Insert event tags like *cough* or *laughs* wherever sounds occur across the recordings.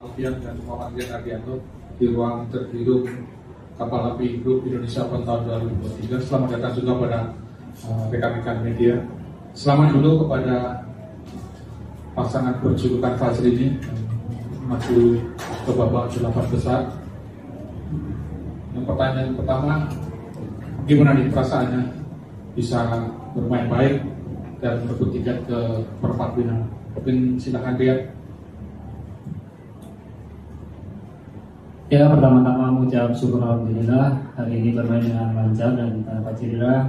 Alfian dan Muhammad Rian Ardianto di ruang terhidup kapal api grup Indonesia Open tahun 2023. Selamat datang juga pada uh, rekan-rekan media. Selamat dulu kepada pasangan berjulukan Fazli ini maju ke babak delapan besar. Yang pertanyaan pertama, gimana nih perasaannya bisa bermain baik dan merebut tiket ke perempat final? Mungkin silakan lihat. Ya pertama-tama mengucap syukur alhamdulillah hari ini bermain dengan lancar dan tanpa cedera.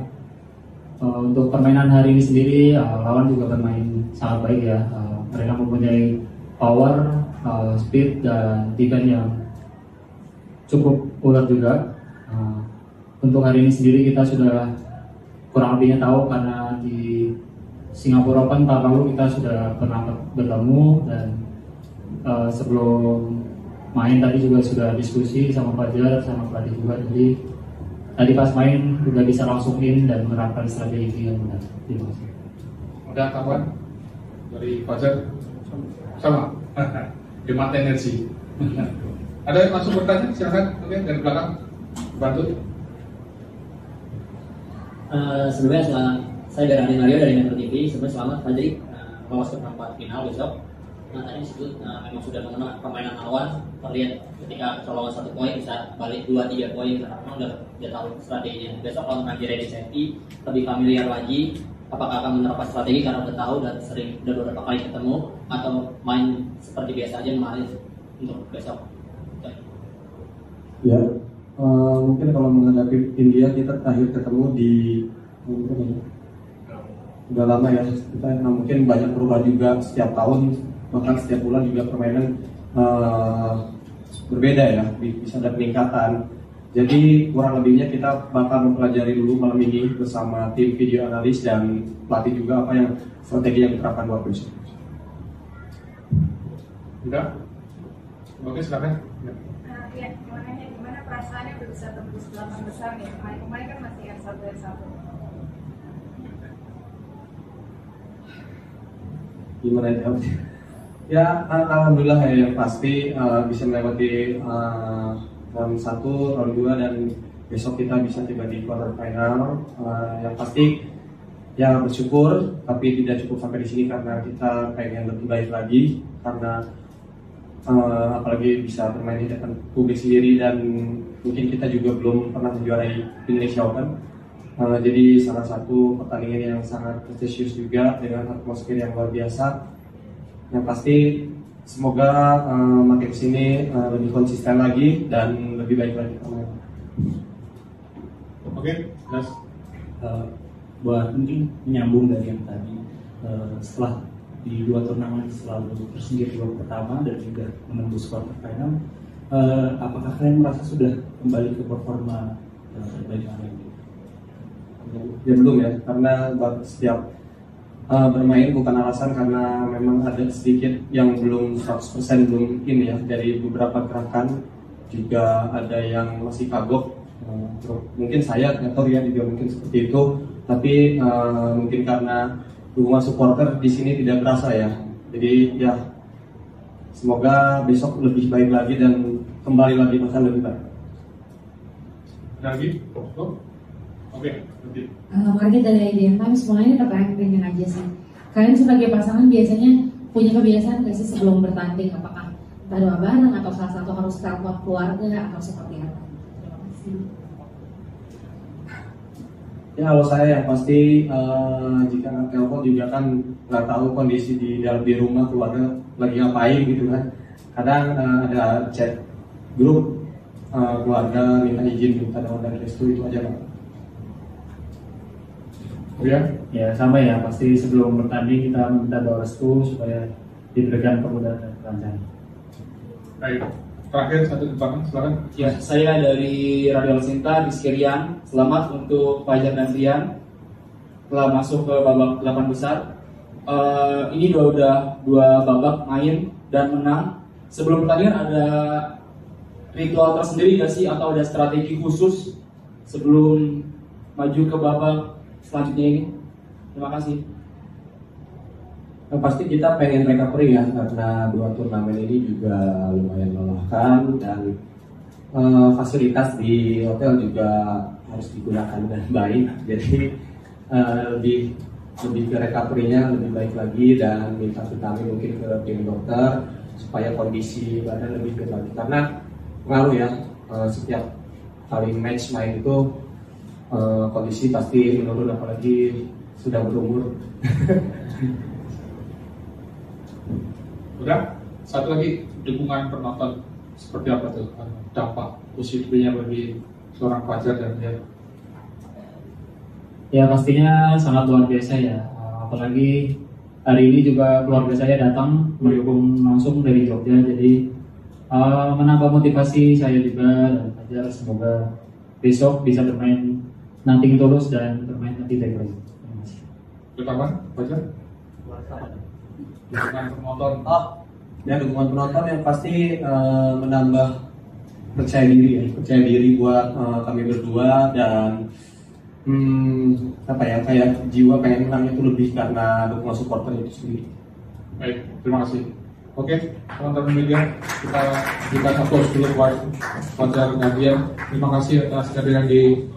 Uh, untuk permainan hari ini sendiri uh, lawan juga bermain sangat baik ya. Uh, mereka mempunyai power, speed dan defense yang cukup ulet juga. Untuk hari ini sendiri kita sudah kurang lebihnya tahu karena di Singapura Open tahun lalu kita sudah pernah bertemu dan sebelum main tadi juga sudah diskusi sama Fajar sama pelatih juga. Jadi tadi pas main udah bisa langsung in dan menerapkan strategi yang benar. Terima kasih. Udah kawan dari Fajar sama. *laughs* Hemat energi. *laughs* Ada yang langsung bertanya? Silakan mungkin dari belakang. Bantu. Uh, sebelumnya selamat saya dari Andi Mario dari Metro TV sebelumnya selamat Fajri uh, lolos ke perempat final besok nah tadi disebut uh, memang sudah mengenal permainan lawan. Terlihat ketika kecolongan satu poin bisa balik dua tiga poin. Karena memang udah udah tahu strateginya. Besok lawan Nigeria di safety lebih familiar lagi. Apakah akan menerapkan strategi karena udah tahu dan sering udah beberapa kali ketemu? Atau main seperti biasa aja mengalir untuk besok? Ya, uh, mungkin kalau menghadapi India kita terakhir ketemu di udah lama ya. Kita nah, mungkin banyak perubahan juga setiap tahun, bahkan setiap bulan juga permainan uh, berbeda ya, bisa ada peningkatan. Jadi kurang lebihnya kita bakal mempelajari dulu malam ini bersama tim video analis dan pelatih juga apa yang strategi yang diterapkan buat besok. Udah? Oke silakan. Ya. Nah, ya, mau nanya gimana perasaannya udah bisa tembus delapan besar nih? Kemarin kemarin kan masih yang satu yang satu. gimana ya ya alhamdulillah ya yang pasti uh, bisa melewati uh, round satu round dua dan besok kita bisa tiba di quarter final uh, yang pasti ya bersyukur tapi tidak cukup sampai di sini karena kita pengen lebih baik lagi karena uh, apalagi bisa bermain di depan publik sendiri dan mungkin kita juga belum pernah menjuarai Indonesia Open Uh, jadi salah satu pertandingan yang sangat prestisius juga dengan atmosfer yang luar biasa. Yang pasti semoga uh, makin ke sini uh, lebih konsisten lagi dan lebih baik lagi. Oke, jelas. uh, buat mungkin menyambung dari yang tadi uh, setelah di dua turnamen selalu tersingkir di babak pertama dan juga menembus quarter final uh, apakah kalian merasa sudah kembali ke performa uh, terbaik kalian? Ya belum ya, karena buat setiap uh, bermain bukan alasan karena memang ada sedikit yang belum 100% belum ini ya dari beberapa gerakan juga ada yang masih kagok uh, mungkin saya atau ya juga mungkin seperti itu tapi uh, mungkin karena dukungan supporter di sini tidak berasa ya jadi ya semoga besok lebih baik lagi dan kembali lagi bahkan lebih baik lagi? Oh. Oke, okay, uh, Market dari IDM semuanya pertanyaan pengen aja sih. Kalian sebagai pasangan biasanya punya kebiasaan nggak sih sebelum bertanding? Apakah doa bareng atau salah satu harus telepon keluarga atau seperti apa? Terima kasih. Ya kalau saya yang pasti uh, jika nggak telepon juga kan nggak tahu kondisi di dalam di rumah keluarga lagi ngapain gitu kan. Kadang uh, ada chat grup uh, keluarga minta izin minta doa dan restu itu aja pak. Ya. Ya sama ya, pasti sebelum bertanding kita minta doa restu supaya diberikan kemudahan dan kelancaran. Baik. Terakhir satu di belakang, silakan. Ya, saya dari Radio Sinta di Sekirian. Selamat untuk Fajar dan Rian telah masuk ke babak 8 besar. Uh, ini dua udah dua babak main dan menang. Sebelum pertandingan ada ritual tersendiri gak sih atau ada strategi khusus sebelum maju ke babak selanjutnya ini? Terima kasih. Yang pasti kita pengen recovery ya karena dua turnamen ini juga lumayan melelahkan dan eh, fasilitas di hotel juga harus digunakan dengan *laughs* baik. Jadi eh, lebih lebih ke recovery-nya lebih baik lagi dan minta vitamin mungkin ke tim dokter supaya kondisi badan lebih fit lagi karena pengaruh ya eh, setiap kali match main itu eh, kondisi pasti menurun apalagi sudah berumur Udah, satu lagi dukungan penonton seperti apa tuh dampak positifnya bagi seorang Fajar dan dia Ya pastinya sangat luar biasa ya. Uh, Apalagi hari ini juga keluarga saya datang mendukung langsung dari Jogja. Jadi uh, menambah motivasi saya juga dan Fajar semoga besok bisa bermain nanti tulus dan bermain. Terima kasih. Pertama, Fajar dukungan penonton Oh, ya dukungan penonton yang pasti eh, menambah percaya diri ya, percaya diri buat eh, kami berdua dan hmm, apa ya kayak jiwa pengen menang itu lebih karena dukungan supporter itu sendiri. Baik, terima kasih. Oke, teman-teman media, kita kita satu dulu buat Fajar Gadian. Terima kasih atas kehadiran di